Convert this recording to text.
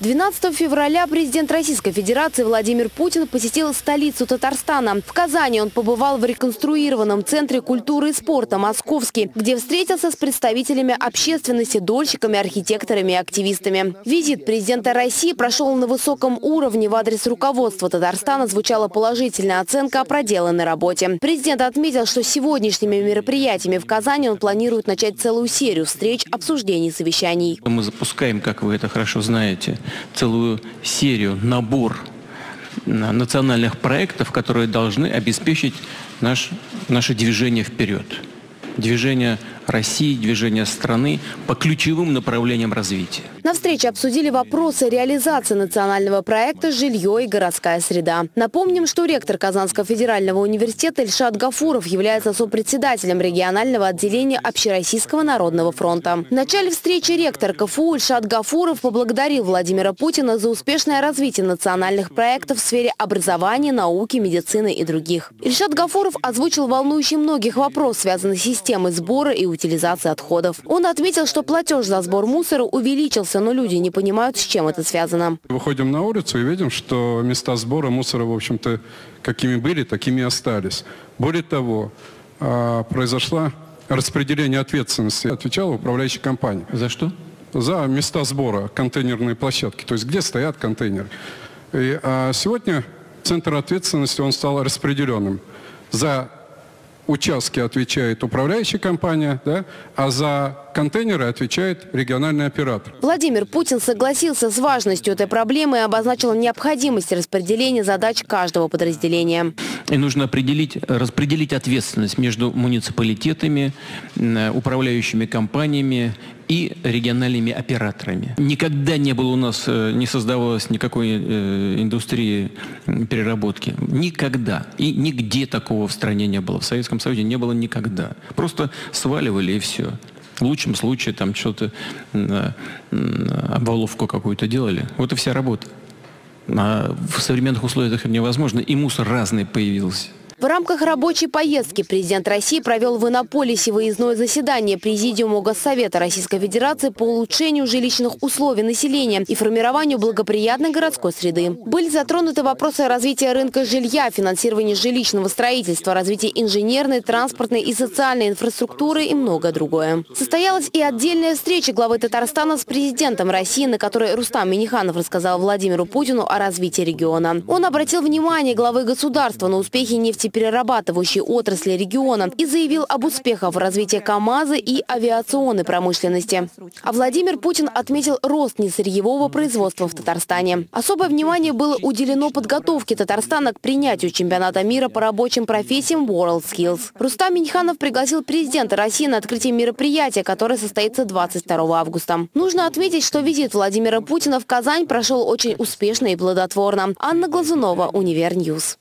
12 февраля президент Российской Федерации Владимир Путин посетил столицу Татарстана. В Казани он побывал в реконструированном Центре культуры и спорта «Московский», где встретился с представителями общественности, дольщиками, архитекторами и активистами. Визит президента России прошел на высоком уровне. В адрес руководства Татарстана звучала положительная оценка о проделанной работе. Президент отметил, что сегодняшними мероприятиями в Казани он планирует начать целую серию встреч, обсуждений, совещаний. Мы запускаем, как вы это хорошо знаете, целую серию, набор национальных проектов, которые должны обеспечить наш, наше движение вперед. Движение России, движение страны по ключевым направлениям развития. На встрече обсудили вопросы реализации национального проекта «Жилье и городская среда». Напомним, что ректор Казанского федерального университета Ильшат Гафуров является сопредседателем регионального отделения Общероссийского народного фронта. В начале встречи ректор КФУ Ильшат Гафуров поблагодарил Владимира Путина за успешное развитие национальных проектов в сфере образования, науки, медицины и других. Ильшат Гафуров озвучил волнующий многих вопрос, связанный с системой сбора и утилизации отходов. Он отметил, что платеж за сбор мусора увеличился, но люди не понимают, с чем это связано. Выходим на улицу и видим, что места сбора мусора, в общем-то, какими были, такими и остались. Более того, а, произошла распределение ответственности. Отвечала управляющая компания. За что? За места сбора, контейнерные площадки, то есть где стоят контейнеры. И, а сегодня центр ответственности, он стал распределенным. За участки отвечает управляющая компания, да, а за контейнеры отвечает региональный оператор. Владимир Путин согласился с важностью этой проблемы и обозначил необходимость распределения задач каждого подразделения. И нужно определить, распределить ответственность между муниципалитетами, управляющими компаниями и региональными операторами. Никогда не было у нас, э, не создавалось никакой э, индустрии переработки. Никогда. И нигде такого в стране не было. В Советском Союзе не было никогда. Просто сваливали и все. В лучшем случае там что-то, обваловку какую-то делали. Вот и вся работа. А в современных условиях это невозможно, и мусор разный появился. В рамках рабочей поездки президент России провел в Иннополисе выездное заседание Президиума Госсовета Российской Федерации по улучшению жилищных условий населения и формированию благоприятной городской среды. Были затронуты вопросы развития рынка жилья, финансирования жилищного строительства, развития инженерной, транспортной и социальной инфраструктуры и многое другое. Состоялась и отдельная встреча главы Татарстана с президентом России, на которой Рустам Минниханов рассказал Владимиру Путину о развитии региона. Он обратил внимание главы государства на успехи нефтеперерабатывающей отрасли региона и заявил об успехах в развитии КАМАЗа и авиационной промышленности. А Владимир Путин отметил рост несырьевого производства в Татарстане. Особое внимание было уделено подготовке Татарстана к принятию чемпионата мира по рабочим профессиям WorldSkills. Рустам Минниханов пригласил президента России на открытие мероприятия, которое состоится 22 августа. Нужно отметить, что визит Владимира Путина в Казань прошел очень успешно и плодотворно. Анна Глазунова, Univer News.